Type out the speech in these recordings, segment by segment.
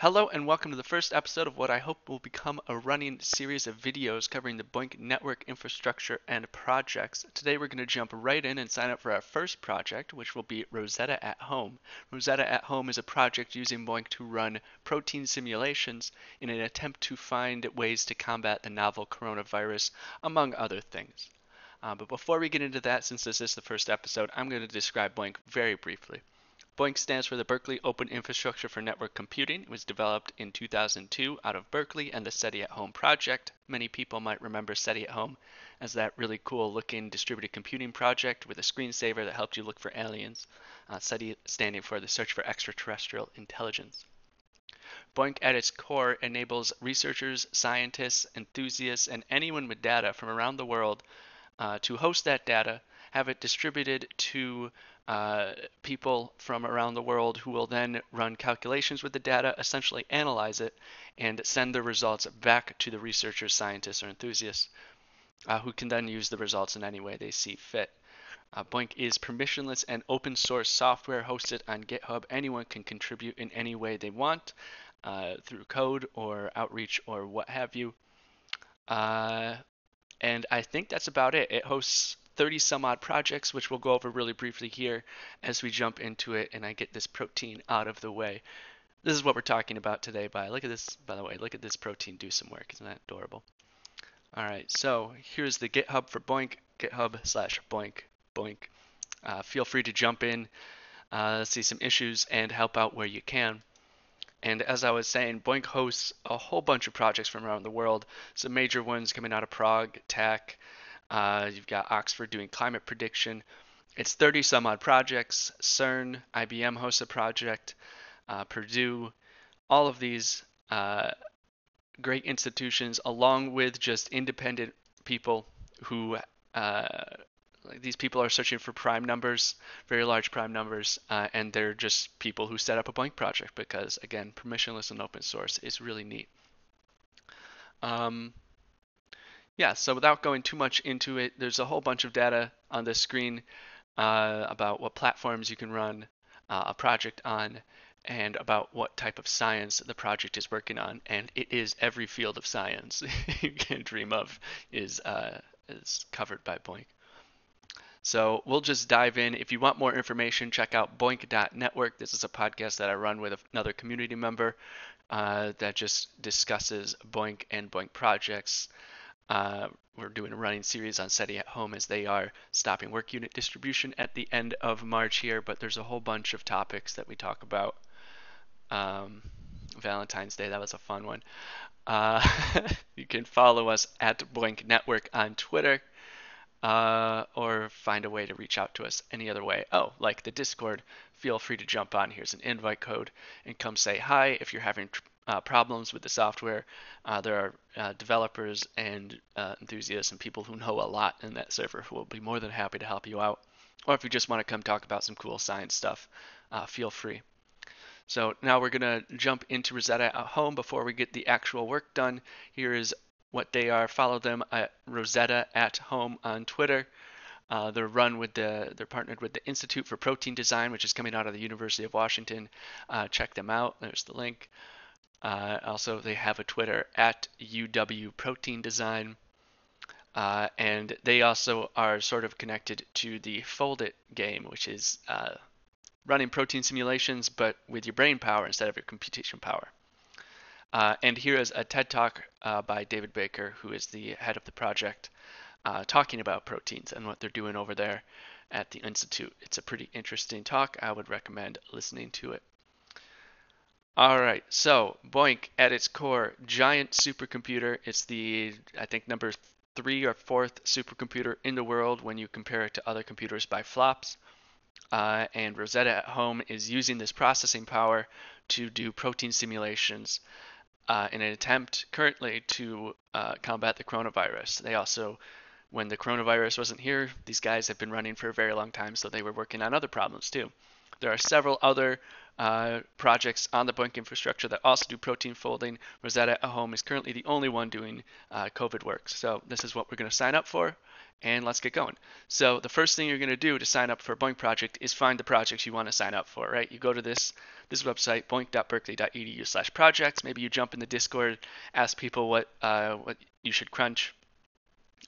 Hello and welcome to the first episode of what I hope will become a running series of videos covering the BOINC network infrastructure and projects. Today we're going to jump right in and sign up for our first project, which will be Rosetta at Home. Rosetta at Home is a project using BOINC to run protein simulations in an attempt to find ways to combat the novel coronavirus, among other things. Uh, but before we get into that, since this is the first episode, I'm going to describe BOINC very briefly. BOINC stands for the Berkeley Open Infrastructure for Network Computing. It was developed in 2002 out of Berkeley and the SETI at Home project. Many people might remember SETI at Home as that really cool looking distributed computing project with a screensaver that helped you look for aliens. Uh, SETI standing for the Search for Extraterrestrial Intelligence. BOINC at its core enables researchers, scientists, enthusiasts, and anyone with data from around the world uh, to host that data, have it distributed to uh, people from around the world who will then run calculations with the data, essentially analyze it, and send the results back to the researchers, scientists, or enthusiasts uh, who can then use the results in any way they see fit. Uh, is permissionless and open source software hosted on GitHub. Anyone can contribute in any way they want uh, through code or outreach or what have you. Uh, and I think that's about it. It hosts 30 some odd projects, which we'll go over really briefly here as we jump into it and I get this protein out of the way. This is what we're talking about today. By look at this, by the way, look at this protein do some work. Isn't that adorable? All right, so here's the GitHub for BOINC, GitHub slash BOINC, BOINC. Uh, feel free to jump in, uh, see some issues, and help out where you can. And as I was saying, BOINC hosts a whole bunch of projects from around the world. Some major ones coming out of Prague, TAC, uh, you've got Oxford doing climate prediction. It's 30 some odd projects. CERN, IBM hosts a project, uh, Purdue, all of these uh, great institutions, along with just independent people who uh, like these people are searching for prime numbers, very large prime numbers, uh, and they're just people who set up a BOINC project because, again, permissionless and open source is really neat. Um, yeah, so without going too much into it, there's a whole bunch of data on the screen uh, about what platforms you can run uh, a project on and about what type of science the project is working on. And it is every field of science you can dream of is, uh, is covered by BOINC. So we'll just dive in. If you want more information, check out boinc.network. This is a podcast that I run with another community member uh, that just discusses BOINC and BOINC projects. Uh, we're doing a running series on SETI at home as they are stopping work unit distribution at the end of March here, but there's a whole bunch of topics that we talk about. Um, Valentine's Day, that was a fun one. Uh, you can follow us at BOINC Network on Twitter uh, or find a way to reach out to us any other way. Oh, like the Discord, feel free to jump on. Here's an invite code and come say hi if you're having uh, problems with the software. Uh, there are uh, developers and uh, enthusiasts and people who know a lot in that server who will be more than happy to help you out. Or if you just want to come talk about some cool science stuff, uh, feel free. So now we're going to jump into Rosetta at home before we get the actual work done. Here is what they are. Follow them at Rosetta at home on Twitter. Uh, they're run with the they're partnered with the Institute for Protein Design, which is coming out of the University of Washington. Uh, check them out. There's the link. Uh, also, they have a Twitter at UW Protein Design. Uh, and they also are sort of connected to the Foldit game, which is uh, running protein simulations, but with your brain power instead of your computation power. Uh, and here is a TED Talk uh, by David Baker, who is the head of the project, uh, talking about proteins and what they're doing over there at the Institute. It's a pretty interesting talk. I would recommend listening to it. All right, so BOINC at its core, giant supercomputer. It's the, I think, number three or fourth supercomputer in the world when you compare it to other computers by flops. Uh, and Rosetta at home is using this processing power to do protein simulations uh, in an attempt currently to uh, combat the coronavirus. They also, when the coronavirus wasn't here, these guys have been running for a very long time, so they were working on other problems too. There are several other uh, projects on the BOINC infrastructure that also do protein folding. Rosetta at Home is currently the only one doing uh, COVID work. So this is what we're going to sign up for and let's get going. So the first thing you're going to do to sign up for a BOINC project is find the projects you want to sign up for, right? You go to this this website, boinc.berkeley.edu slash projects. Maybe you jump in the Discord, ask people what uh, what you should crunch,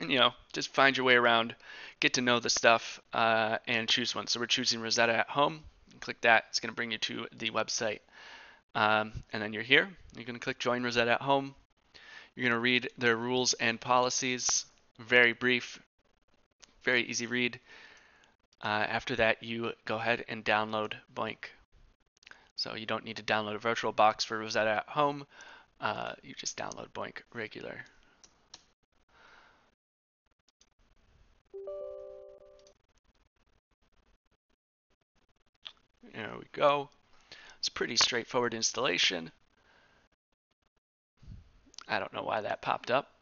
and you know, just find your way around, get to know the stuff, uh, and choose one. So we're choosing Rosetta at home. Click that. It's going to bring you to the website. Um, and then you're here. You're going to click Join Rosetta at Home. You're going to read their rules and policies. Very brief, very easy read. Uh, after that, you go ahead and download BOINC. So you don't need to download a virtual box for Rosetta at home. Uh, you just download BOINC regular. There we go. It's pretty straightforward installation. I don't know why that popped up,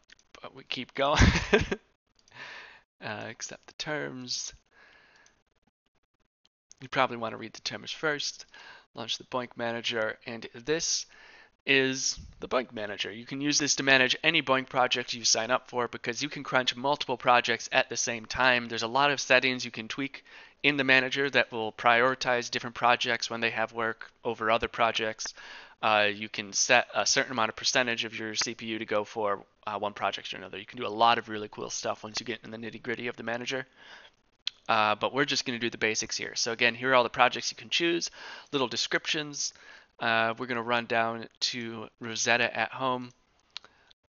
but we keep going. uh, accept the terms. You probably want to read the terms first. Launch the BOINC Manager, and this is the BOINC Manager. You can use this to manage any BOINC project you sign up for because you can crunch multiple projects at the same time. There's a lot of settings you can tweak in the manager that will prioritize different projects when they have work over other projects. Uh, you can set a certain amount of percentage of your CPU to go for uh, one project or another. You can do a lot of really cool stuff once you get in the nitty gritty of the manager. Uh, but we're just going to do the basics here. So again, here are all the projects you can choose, little descriptions. Uh, we're going to run down to Rosetta at home.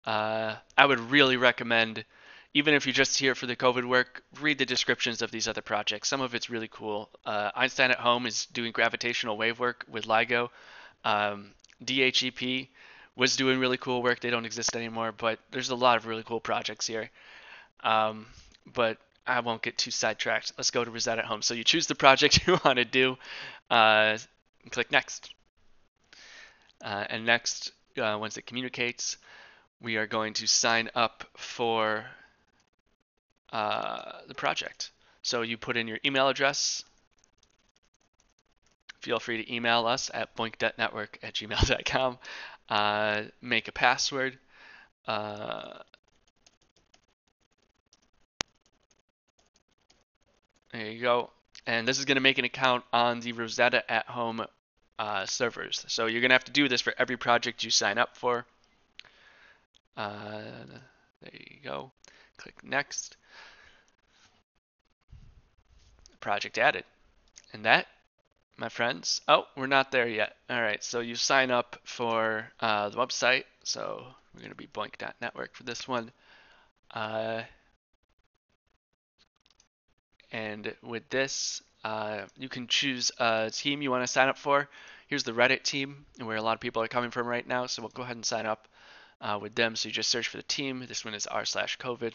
Uh, I would really recommend, even if you're just here for the COVID work, read the descriptions of these other projects. Some of it's really cool. Uh, Einstein at home is doing gravitational wave work with LIGO. Um, DHEP was doing really cool work. They don't exist anymore, but there's a lot of really cool projects here. Um, but I won't get too sidetracked. Let's go to Rosetta at Home. So you choose the project you want to do, uh, click Next. Uh, and next, uh, once it communicates, we are going to sign up for uh, the project. So you put in your email address. Feel free to email us at boinc.network at gmail.com uh, make a password. Uh, there you go. And this is going to make an account on the Rosetta at home uh, servers. So you're going to have to do this for every project you sign up for. Uh, there you go. Click next. Project added. And that my friends. Oh, we're not there yet. All right, so you sign up for uh, the website. So we're going to be boinc.network for this one. Uh, and with this, uh, you can choose a team you want to sign up for. Here's the Reddit team, where a lot of people are coming from right now. So we'll go ahead and sign up uh, with them. So you just search for the team. This one is r slash COVID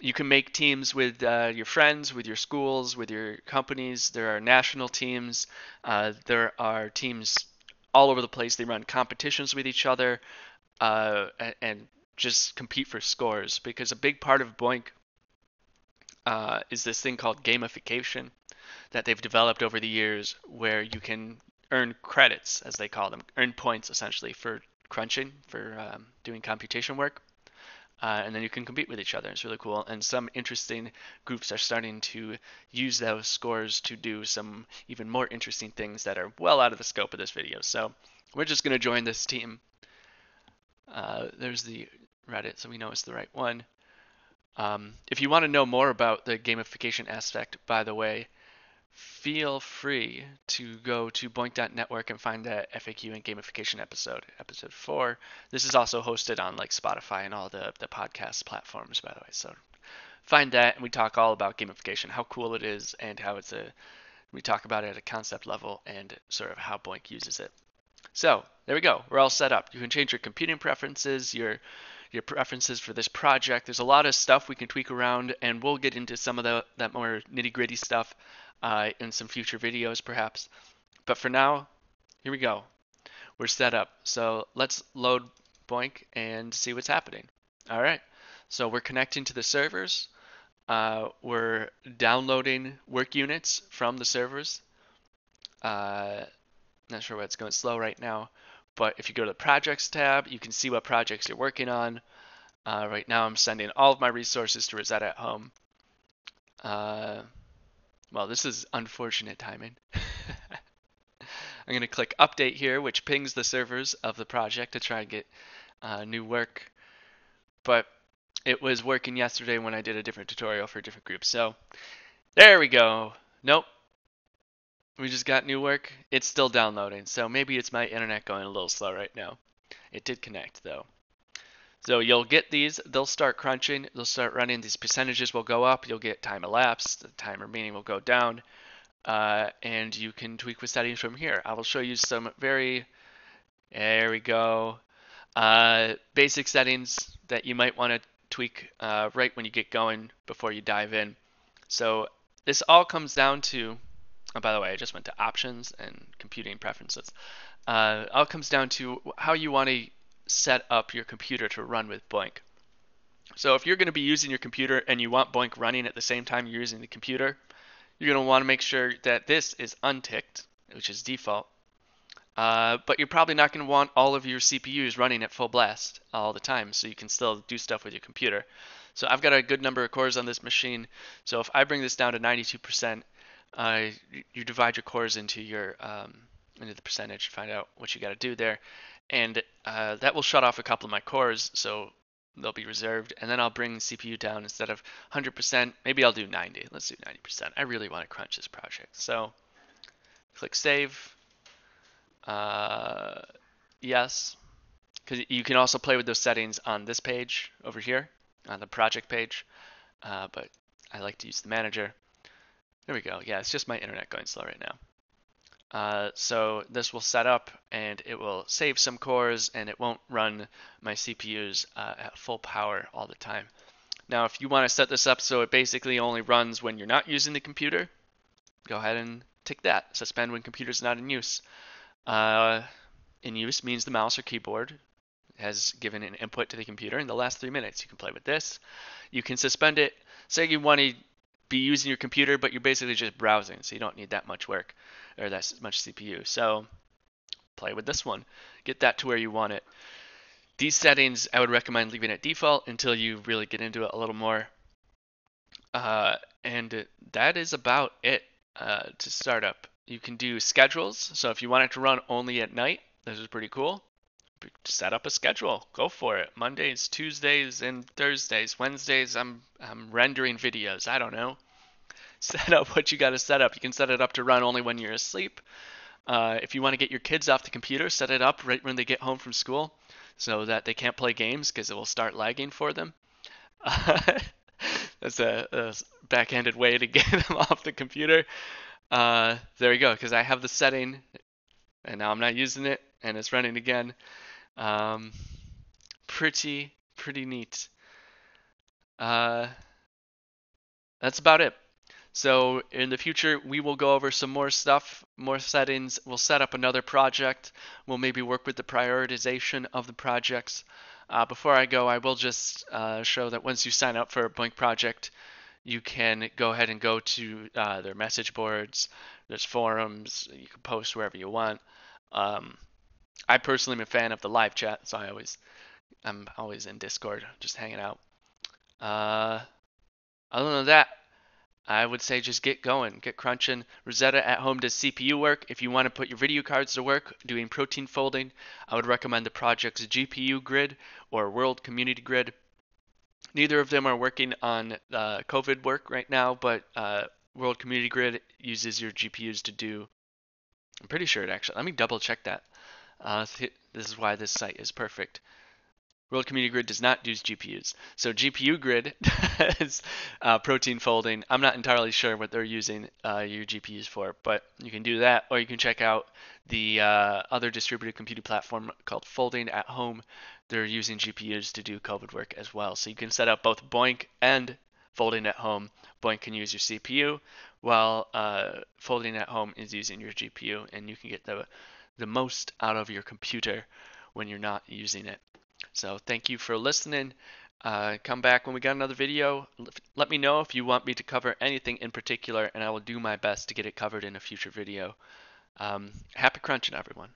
you can make teams with uh, your friends, with your schools, with your companies. There are national teams. Uh, there are teams all over the place. They run competitions with each other uh, and, just compete for scores. Because a big part of BOINC uh, is this thing called gamification that they've developed over the years, where you can earn credits, as they call them, earn points essentially for crunching, for um, doing computation work uh, and then you can compete with each other. It's really cool. And some interesting groups are starting to use those scores to do some even more interesting things that are well out of the scope of this video. So we're just going to join this team. Uh, there's the Reddit, so we know it's the right one. Um, if you want to know more about the gamification aspect, by the way, feel free to go to boinc.network and find that FAQ and gamification episode, episode four. This is also hosted on like Spotify and all the, the podcast platforms, by the way. So find that and we talk all about gamification, how cool it is, and how it's a we talk about it at a concept level and sort of how BOINC uses it. So there we go. We're all set up. You can change your computing preferences, your your preferences for this project. There's a lot of stuff we can tweak around, and we'll get into some of the that more nitty gritty stuff uh, in some future videos perhaps. But for now, here we go. We're set up. So let's load BOINC and see what's happening. All right. So we're connecting to the servers. Uh, we're downloading work units from the servers. Uh, Not sure why it's going slow right now. But if you go to the projects tab, you can see what projects you're working on. Uh, right now I'm sending all of my resources to Rosetta at home. Uh, well, this is unfortunate timing. I'm going to click update here, which pings the servers of the project to try and get uh, new work. But it was working yesterday when I did a different tutorial for a different group. So there we go. Nope. We just got new work. It's still downloading. So maybe it's my internet going a little slow right now. It did connect though. So you'll get these, they'll start crunching, they'll start running, these percentages will go up, you'll get time elapsed, the time remaining will go down, uh, and you can tweak with settings from here. I will show you some very, there we go, uh, basic settings that you might want to tweak uh, right when you get going before you dive in. So this all comes down to, oh, by the way, I just went to options and computing preferences. Uh, all comes down to how you want to set up your computer to run with BOINC. So if you're going to be using your computer and you want BOINC running at the same time you're using the computer, you're going to want to make sure that this is unticked, which is default. Uh, but you're probably not going to want all of your CPUs running at full blast all the time, so you can still do stuff with your computer. So I've got a good number of cores on this machine. So if I bring this down to 92%, uh, you divide your cores into your um, into the percentage, find out what you got to do there and uh, that will shut off a couple of my cores, so they'll be reserved. And then I'll bring the CPU down instead of 100%. Maybe I'll do 90. Let's do 90%. I really want to crunch this project. So click Save. Uh, yes, because you can also play with those settings on this page over here, on the project page. Uh, but I like to use the manager. There we go. Yeah, it's just my internet going slow right now. Uh, so this will set up and it will save some cores and it won't run my CPUs uh, at full power all the time. Now if you want to set this up so it basically only runs when you're not using the computer, go ahead and tick that. Suspend when computer is not in use. Uh, in use means the mouse or keyboard has given an input to the computer in the last three minutes. You can play with this. You can suspend it. Say you want to be using your computer, but you're basically just browsing, so you don't need that much work or that much CPU. So play with this one. Get that to where you want it. These settings I would recommend leaving at default until you really get into it a little more. Uh, and that is about it uh, to start up. You can do schedules. So if you want it to run only at night, this is pretty cool. Set up a schedule. Go for it. Mondays, Tuesdays, and Thursdays. Wednesdays, I'm I'm rendering videos. I don't know set up what you got to set up. You can set it up to run only when you're asleep. Uh, if you want to get your kids off the computer, set it up right when they get home from school so that they can't play games because it will start lagging for them. That's a, a, backhanded way to get them off the computer. Uh, there you go, because I have the setting and now I'm not using it and it's running again. Um, pretty, pretty neat. Uh, that's about it. So in the future, we will go over some more stuff, more settings. We'll set up another project. We'll maybe work with the prioritization of the projects. Uh, before I go, I will just uh, show that once you sign up for a BOINC project, you can go ahead and go to uh, their message boards. There's forums. You can post wherever you want. Um, I personally am a fan of the live chat, so I always, I'm always in Discord, just hanging out. Uh, other than that, I would say just get going, get crunching. Rosetta at home does CPU work. If you want to put your video cards to work doing protein folding, I would recommend the project's GPU grid or World Community Grid. Neither of them are working on uh, COVID work right now, but uh, World Community Grid uses your GPUs to do. I'm pretty sure it actually. Let me double check that. Uh, this is why this site is perfect. World Community Grid does not use GPUs. So GPU Grid does uh, protein folding. I'm not entirely sure what they're using uh, your GPUs for, but you can do that, or you can check out the uh, other distributed computing platform called Folding at Home. They're using GPUs to do COVID work as well. So you can set up both BOINC and Folding at Home. BOINC can use your CPU, while uh, Folding at Home is using your GPU, and you can get the the most out of your computer when you're not using it. So thank you for listening. Uh, come back when we got another video. Let me know if you want me to cover anything in particular, and I will do my best to get it covered in a future video. Um, happy crunching, everyone.